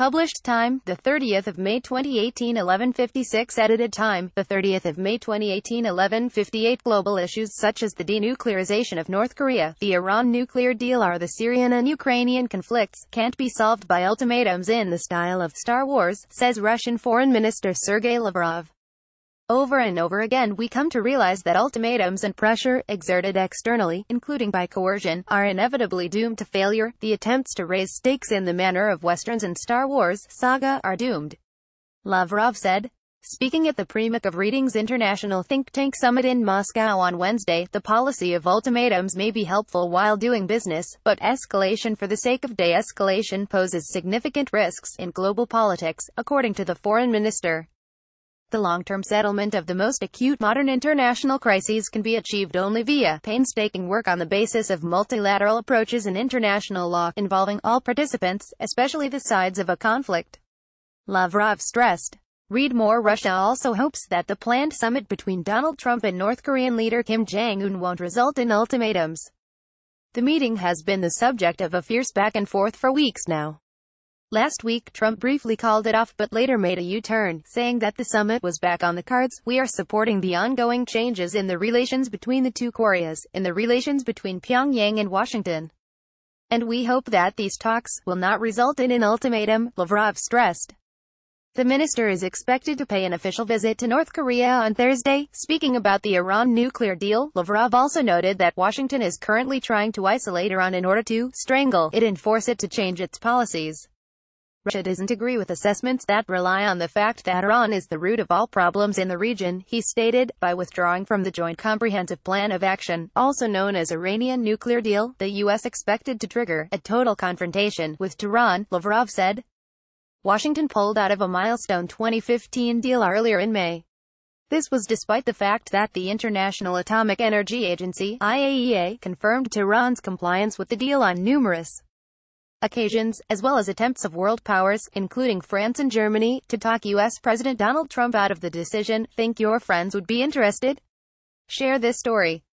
Published time, the 30th of May 2018 1156 Edited time, the 30th of May 2018 1158 Global issues such as the denuclearization of North Korea, the Iran nuclear deal are the Syrian and Ukrainian conflicts, can't be solved by ultimatums in the style of Star Wars, says Russian Foreign Minister Sergei Lavrov. Over and over again we come to realize that ultimatums and pressure, exerted externally, including by coercion, are inevitably doomed to failure. The attempts to raise stakes in the manner of Westerns and Star Wars saga are doomed. Lavrov said. Speaking at the Primakov Readings International think tank summit in Moscow on Wednesday, the policy of ultimatums may be helpful while doing business, but escalation for the sake of de-escalation poses significant risks in global politics, according to the foreign minister. The long-term settlement of the most acute modern international crises can be achieved only via painstaking work on the basis of multilateral approaches and international law, involving all participants, especially the sides of a conflict. Lavrov stressed. Read more Russia also hopes that the planned summit between Donald Trump and North Korean leader Kim Jong-un won't result in ultimatums. The meeting has been the subject of a fierce back and forth for weeks now. Last week, Trump briefly called it off but later made a U-turn, saying that the summit was back on the cards. We are supporting the ongoing changes in the relations between the two Koreas, in the relations between Pyongyang and Washington. And we hope that these talks will not result in an ultimatum, Lavrov stressed. The minister is expected to pay an official visit to North Korea on Thursday. Speaking about the Iran nuclear deal, Lavrov also noted that Washington is currently trying to isolate Iran in order to strangle it and force it to change its policies. Russia doesn't agree with assessments that rely on the fact that Iran is the root of all problems in the region, he stated, by withdrawing from the Joint Comprehensive Plan of Action, also known as Iranian nuclear deal, the U.S. expected to trigger a total confrontation with Tehran, Lavrov said. Washington pulled out of a milestone 2015 deal earlier in May. This was despite the fact that the International Atomic Energy Agency, IAEA, confirmed Tehran's compliance with the deal on numerous occasions, as well as attempts of world powers, including France and Germany, to talk U.S. President Donald Trump out of the decision. Think your friends would be interested? Share this story.